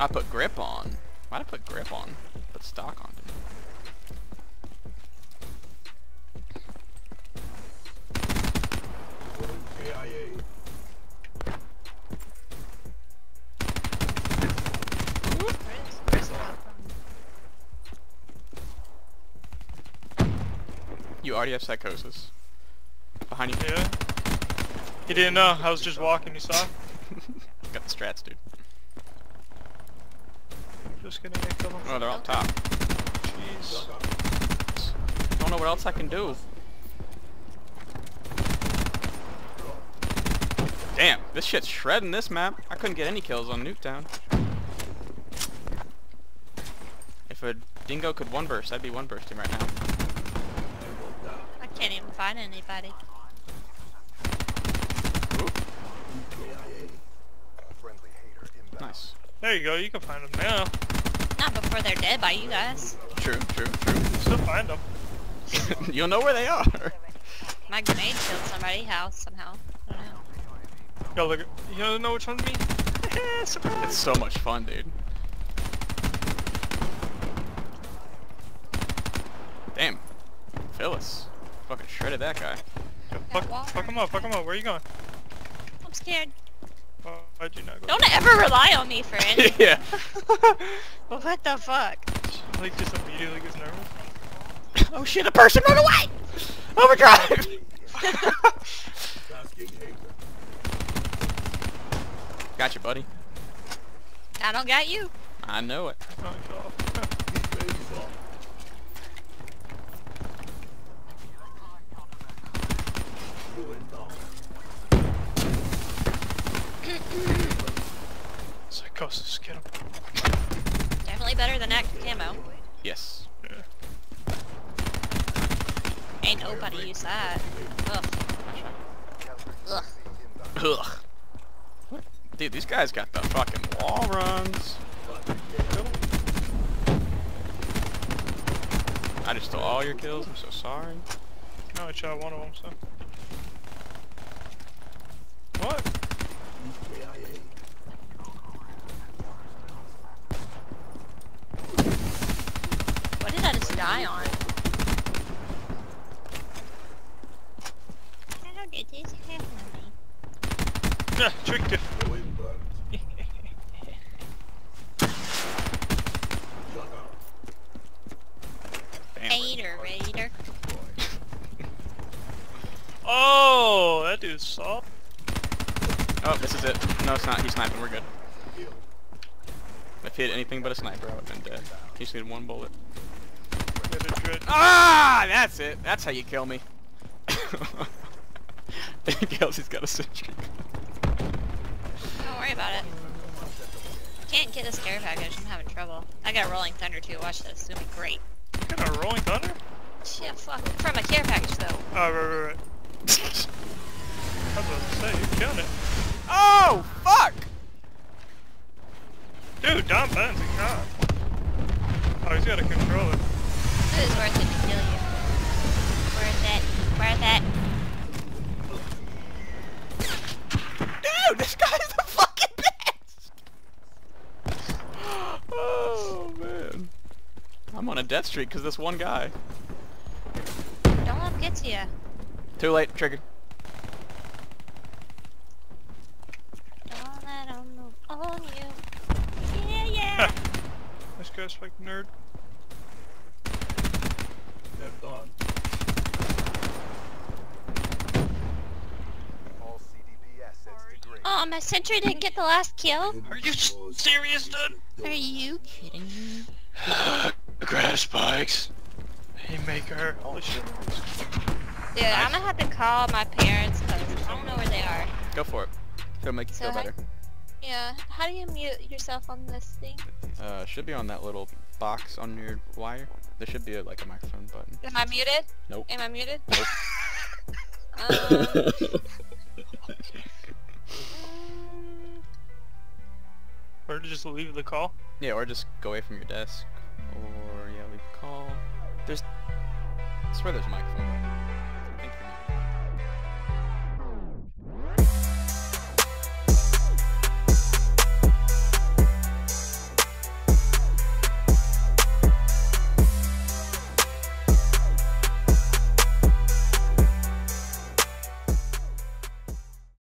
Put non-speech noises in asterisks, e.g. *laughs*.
I put grip on. Why'd I put grip on? Put stock on. You already have psychosis. Behind you. Yeah. He didn't know. I was just walking. You saw? *laughs* Got the strats, dude. Just gonna get them. Oh, they're up top. Jeez. Don't know what else I can do. Damn, this shit's shredding this map. I couldn't get any kills on Nuketown. If a dingo could one burst, I'd be one bursting right now. I can't even find anybody. Nice. There you go. You can find them now. Not before they're dead by you guys. True, true, true. Still find them. *laughs* You'll know where they are. My grenade killed somebody. How? Somehow. I don't know. Yo, look. at- You don't know which one's me? Surprise. *laughs* It's so much fun, dude. Damn. Phyllis. Fucking shredded that guy. Yo, fuck, fuck him up. Fuck him up. Where are you going? I'm scared. Oh, why'd you not go? Don't ever rely on me for anything. *laughs* yeah. *laughs* what the fuck? like just immediately gets nervous. Oh shit, a person run away! Overdrive! *laughs* Got you, buddy. I don't got you. I know it. God. Get him. Definitely better than that camo. Yes. Yeah. Ain't nobody use that. Ugh. Ugh. Ugh. Dude, these guys got the fucking wall runs. I just stole all your kills. I'm so sorry. No, I shot one of them, so. What? What did I on? How did this happen to me? Tricked you. Damn. Hater, raider. Oh, that dude's soft. Oh, this is it. No, it's not. He's sniping. We're good. If he hit anything but a sniper, I would have been dead. He just needed one bullet. Yeah, the dread. Ah, that's it. That's how you kill me. *laughs* Kelsey's got a sentry. Don't worry about it. Can't get this care package. I'm having trouble. I got Rolling Thunder too. Watch this. It's gonna be great. You got a rolling thunder? Yeah, fuck. From a care package though. Oh, right, right, right. *laughs* I was about to say, you're killing it. oh, fuck! Dude, Don Ben's a cop. Oh, he's got a controller. It is worth it to kill you. Worth it. Worth it. Dude, this guy's the fucking best! *gasps* oh, man. I'm on a death streak because this one guy. Don't let him get to you. Too late, triggered. Don't let him move on you. Yeah, yeah. *laughs* This guy's like nerd. Oh, my sentry didn't get the last kill. Are you serious, dude? Are you kidding me? *sighs* Grav spikes. Haymaker. Holy shit. Dude, I'm gonna have to call my parents because I don't know where they are. Go for it. It'll make you So feel how- better. Yeah, how do you mute yourself on this thing? Uh, should be on that little box on your wire. There should be a, like a microphone button. Am I muted? Nope. Am I muted? Nope. *laughs* Um, *laughs* Or just leave the call. yeah, or just go away from your desk. Or, yeah, leave the call. There's... I swear there's a microphone button.